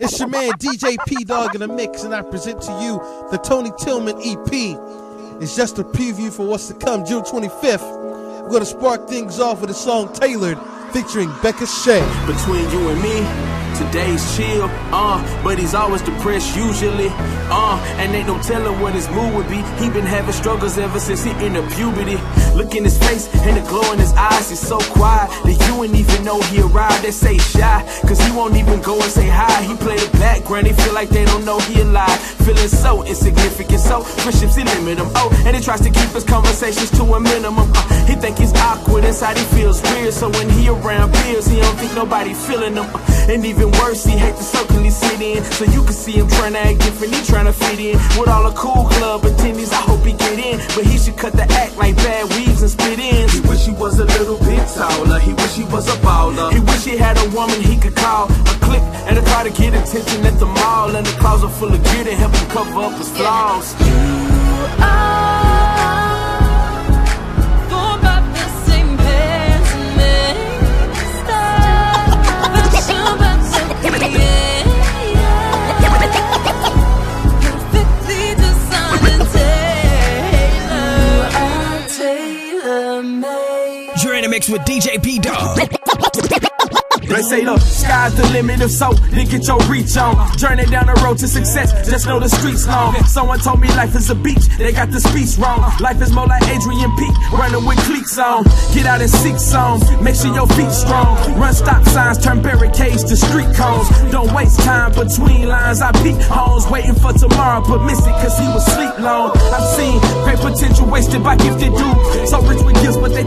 It's your man DJ Pdogg in the mix, and I present to you the Tony Tillman EP. It's just a preview for what's to come June 25th. We're gonna spark things off with a song tailored featuring Bekah Shae. Between you and me. Today's chill, uh, but he's always depressed usually, uh, and ain't no telling what his mood would be. He been having struggles ever since he entered puberty. Look in his face and the glow in his eyes, he's so quiet that you ain't even know he arrived. They say shy, cause he won't even go and say hi. He play the background, they feel like they don't know he alive. Feeling so insignificant, so friendships he limit him. Oh, and he tries to keep his conversations to a minimum. Uh, he think he's awkward inside, he feels weird. So when he around peers, he don't think nobody feeling him. Uh, and even worse, he hate the circle he sit in. So you can see him trying to act different, he trying to fit in. With all the cool club attendees, I hope he get in. But he should cut the act like bad weaves and spit ins. He wish he was a little bit taller, he wish he was a baller. He wish he had a woman he could call a click and to try to get attention at the mall. And the closet full of gear to help him cover up his flaws. You are with DJ Pdogg. They say the sky's the limit, if so, then get your reach on. Journey down the road to success, just know the streets long. Someone told me life is a beach, they got the speech wrong. Life is more like Adrian Peak, running with cleats on. Get out and seek songs, make sure your feet strong. Run stop signs, turn barricades to street cones. Don't waste time between lines, I peek homes, waiting for tomorrow, but miss it cause he was sleep long. I've seen great potential wasted by gifted dudes. So rich with gifts, but they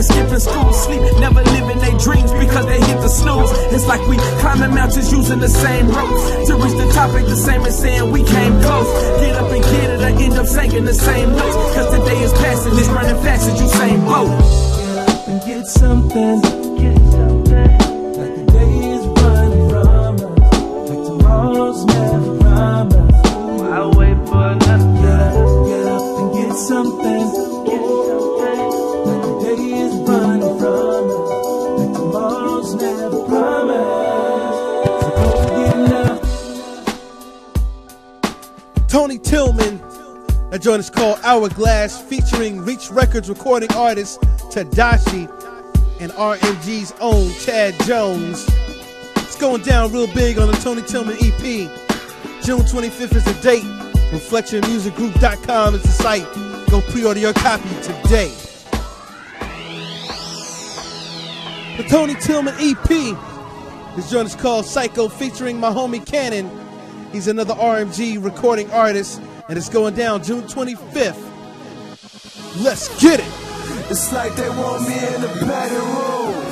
like skipping school. Sleep, never living their dreams because they hit the snooze. It's like we climbing mountains using the same ropes. To reach the top ain't the same as saying we came close. Get up and get it, I end up singing the same notes. Cause the day is passing, it's running fast as you same boat. and get something. Tony Tillman. That joint is called Hourglass, featuring Reach Records recording artist Tedashii and RMG's own Chad Jones. It's going down real big on the Tony Tillman EP. June 25th is the date. ReflectionMusicGroup.com is the site. Go pre-order your copy today. The Tony Tillman EP. This joint is called Psycho, featuring my homie Canon. He's another RMG recording artist, and it's going down June 25th. Let's get it! It's like they want me in the battle room.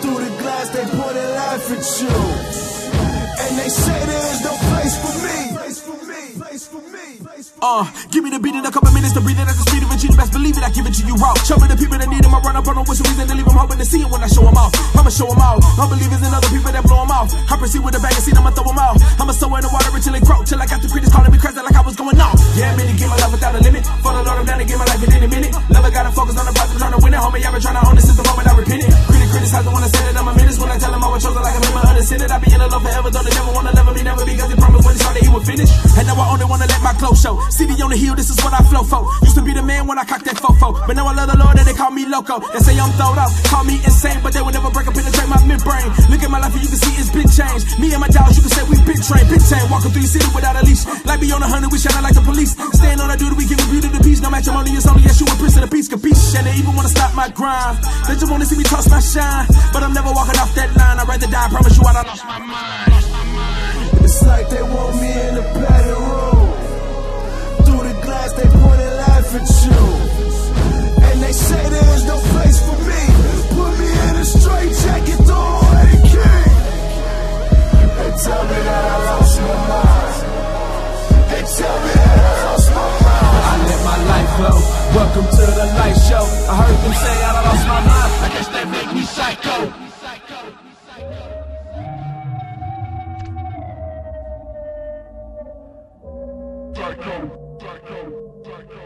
Through the glass, they point and laugh at you. And they say there is no place for me. Uh, give me the beat in a couple minutes to breathe it at the speed of a G. Best believe it, I give it to you raw. Show me the people that need them. I run up on them with some reason to leave them hoping to see it when I show them off. I'ma show them all. Unbelievers and other people that blow them off. I proceed with a bag of seed, I'ma throw them out. I'ma sow in the water until it grow. Till I got the critics calling me crazy like I was going off. Yeah, I'm in my life without a limit. For the Lord, I'm down to get my life within a minute. Never gotta focus on the prize, I'm trying to win it. Homie, I've been trying to own this since the moment I repent it. Critic criticize, I wanna say that I'm a menace. When I tell them I was chosen like a member of the Senate, I be in the love forever, though they never wanna love me, never because they promised when it started, he would finish. And now I only wanna let my clothes show. City on the hill, this is what I flow for. Used to be the man when I cocked that fofo. But now I love the Lord and they call me loco. They say I'm throwed off, call me insane, but they will never break up, penetrate my midbrain. Look at my life and you can see it's been changed. Me and my dogs, you can say we been trained, been tamed. Walking through your city without a leash. Like be on a hundred, we shining like the police. Staying on our duty, we giving beauty to peace. No matrimony, it's only yes, you a prince of the peace, capiche. And they even wanna stop my grind. They just wanna see me toss my shine. But I'm never walking off that line. I'd rather die, I promise you I done lost my mind. Welcome to the light show. I heard them say I lost my mind. I guess they make me psycho. Psycho, psycho, psycho, psycho.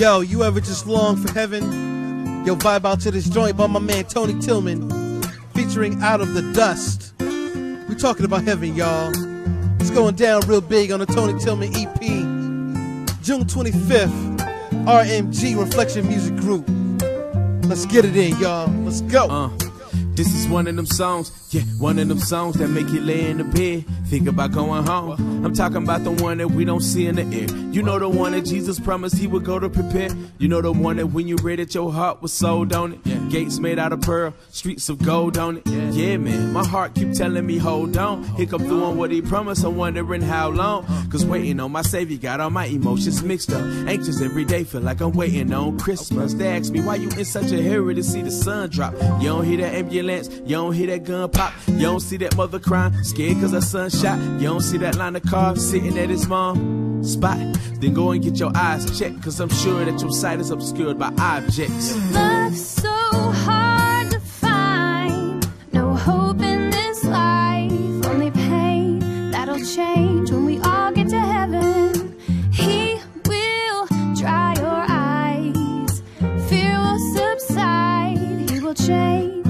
Yo, you ever just long for heaven? Yo, vibe out to this joint by my man Tony Tillman, featuring Out of the Dust. We talking about heaven, y'all. It's going down real big on the Tony Tillman EP. June 25th, RMG Reflection Music Group. Let's get it in, y'all. Let's go. Uh, this is one of them songs, yeah, one of them songs that make you lay in the bed, think about going home. I'm talking about the one that we don't see in the air. You know the one that Jesus promised he would go to prepare. You know the one that when you read it, your heart was sold on it. Gates made out of pearl, streets of gold on it. Yeah, man, my heart keep telling me hold on. He come through on what he promised. I'm wondering how long. Uh-huh. Cause waiting on my savior got all my emotions mixed up. Anxious every day, feel like I'm waiting on Christmas. They ask me why you in such a hurry to see the sun drop. You don't hear that ambulance, you don't hear that gun pop, you don't see that mother crying, scared cause her son shot. You don't see that line of cars sitting at his mom spot. Then go and get your eyes checked, cause I'm sure that your sight is obscured by objects. So hard to find. No hope in this life, only pain that'll change when we all get to heaven. He will dry your eyes, fear will subside. He will change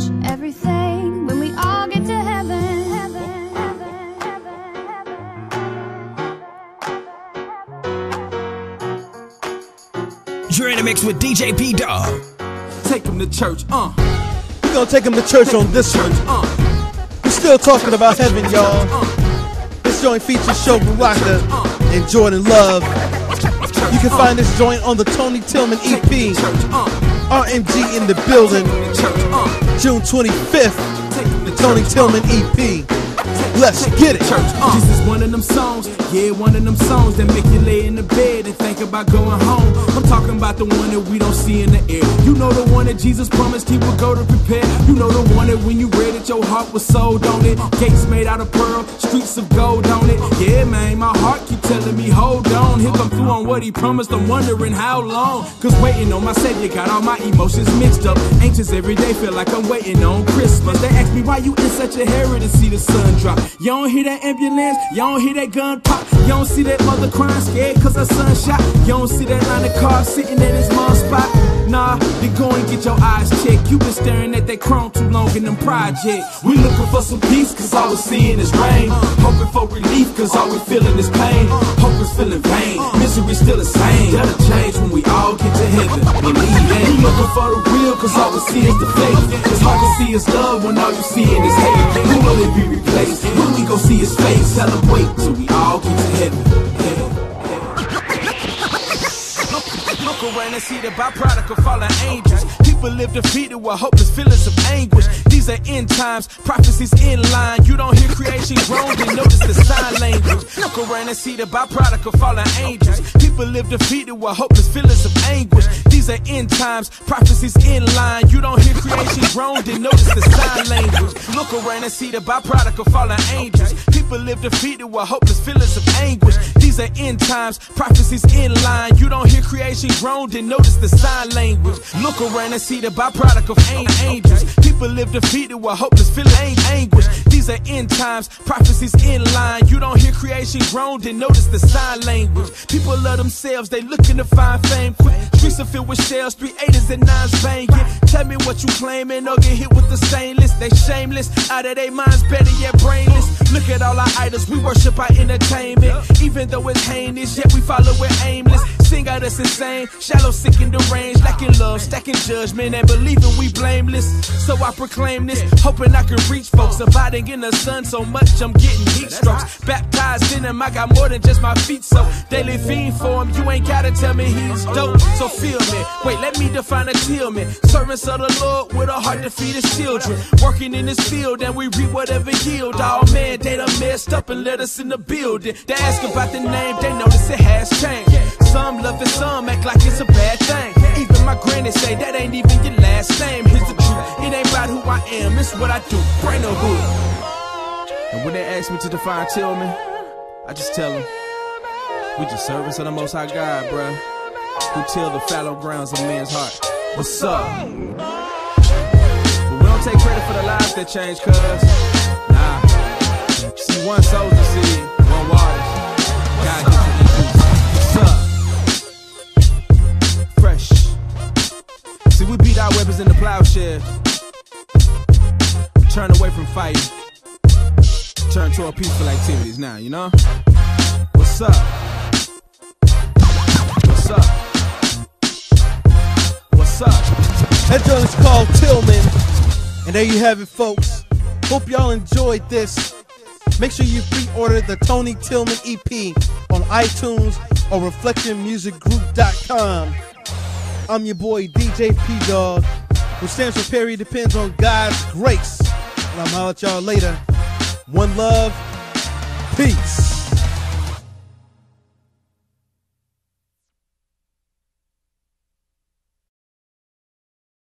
everything when we all get to heaven. Heaven, heaven, heaven, You're in a mix with DJ Pdogg. Take him to church, uh, We're gonna take them to church on this one. uh, We're still talking about heaven, y'all. This joint features Sho Baraka and Jordan Love. You can find this joint on the Tony Tillman EP. RMG in the building. June 25th. The Tony Tillman EP. Let's get it. church. This is one of them songs, yeah, one of them songs that make you lay in the bed and think about going home. I'm talking about the one that we don't see in the air. You know the one that Jesus promised he would go to prepare. You know the one that when you read it, your heart was sold on it. Gates made out of pearl, streets of gold on it. Yeah, man, my heart keep telling me, hold on. He'll come through on what he promised. I'm wondering how long. Cause waiting on my savior got all my emotions mixed up. Anxious every day, feel like I'm waiting on Christmas. They why you in such a hurry to see the sun drop. You don't hear that ambulance, you don't hear that gun pop. You don't see that mother crying scared cause her son shot. You don't see that line of cars sitting at his mom's spot. Nah, then go and get your eyes checked. You been staring at that chrome too long in them projects. We looking for some peace cause all we're seeing is rain. Hoping for relief cause all we feeling is pain. Hope is feeling vain, misery still the same. That'll change when we all get to heaven. Believe. We looking for the real cause all we see is the fake. It's hard to see his love when all you seeing is hate. Who will it be replaced? When we go see his face, celebrate till we all get to heaven. Look around and see the byproduct of fallen angels. People live defeated with hopeless feelings of anguish. These are end times, prophecies in line. You don't hear creation groan, then notice the sign language. Look around and see the byproduct of fallen angels. People live defeated with hopeless feelings of anguish. These are end times, prophecies in line. You don't hear creation groan, then notice the sign language. Look around and see the byproduct of fallen angels. People live defeated with hopeless feelings of anguish. These are end times, prophecies in line. You don't hear creation groan, then notice the sign language. Look around and see the byproduct of an- angels. People live defeated with hopeless feeling ang- anguish. These are end times, prophecies in line. You don't hear creation groan, then notice the sign language. People love themselves, they looking to find fame quick. Streets are filled with shells, three eighties and nines banging. Tell me what you claiming, or get hit with the stainless. They shameless, out of their minds, better yet brainless. Look at all our idols, we worship our entertainment. Even though it's heinous, yet we follow it aimless. Sing out us insane, shallow, sick, and deranged, lacking love, stacking judgment, and believing we blameless. So I proclaim this, hoping I can reach folks. Abiding in the sun so much, I'm getting heat strokes. Baptized in him, I got more than just my feet, so daily fiend for him. You ain't gotta tell me he's dope, so feel me. Wait, let me define a tillman. Servants of the Lord with a heart to feed his children. Working in this field, and we reap whatever yield. All man, they done messed up and let us in the building. They ask about the name, they notice it has changed. Some love it, some act like it's a bad thing. Even my granny say that ain't even your last name. Here's the truth, it ain't about who I am, it's what I do. Brain no hood. And when they ask me to define Tillman, I just tell them, we just servants of the Most High God, bruh. Who till the fallow grounds of man's heart. What's up? But we don't take credit for the lives that change, cuz. Nah. See, one sows the represent the plowshare. Turn away from fighting. Turn toward peaceful activities now, you know? What's up? What's up? What's up? That joint is called Tillman. And there you have it, folks. Hope y'all enjoyed this. Make sure you pre-order the Tony Tillman EP on iTunes or ReflectionMusicGroup.com. I'm your boy DJ P Dog, which stands for Perry Depends on God's Grace. And I'm out y'all later. One love, peace.